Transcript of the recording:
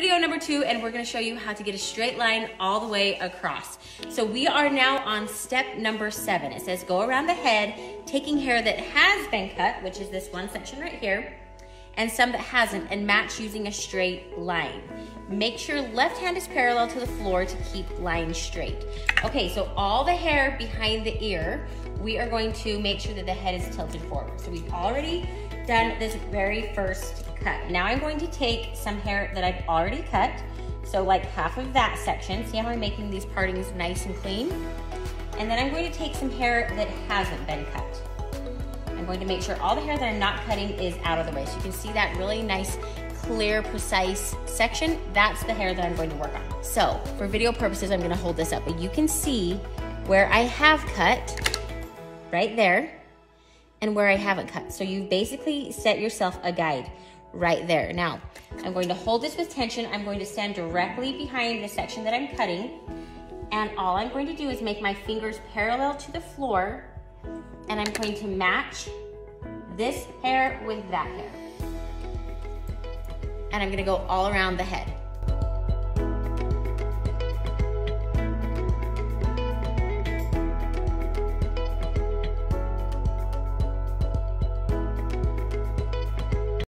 video number two and we're gonna show you how to get a straight line all the way across. So we are now on step number seven. It says go around the head, taking hair that has been cut, which is this one section right here, and some that hasn't, and match using a straight line. Make sure left hand is parallel to the floor to keep lines straight. Okay, so all the hair behind the ear, we are going to make sure that the head is tilted forward. So we've already done this very first cut. Now I'm going to take some hair that I've already cut, so like half of that section. See how I'm making these partings nice and clean? And then I'm going to take some hair that hasn't been cut. Going to make sure all the hair that I'm not cutting is out of the way. So you can see that really nice, clear, precise section. That's the hair that I'm going to work on. So for video purposes, I'm gonna hold this up, but you can see where I have cut, right there, and where I haven't cut. So you've basically set yourself a guide right there. Now, I'm going to hold this with tension. I'm going to stand directly behind the section that I'm cutting. And all I'm going to do is make my fingers parallel to the floor and I'm going to match this hair with that hair. And I'm gonna go all around the head.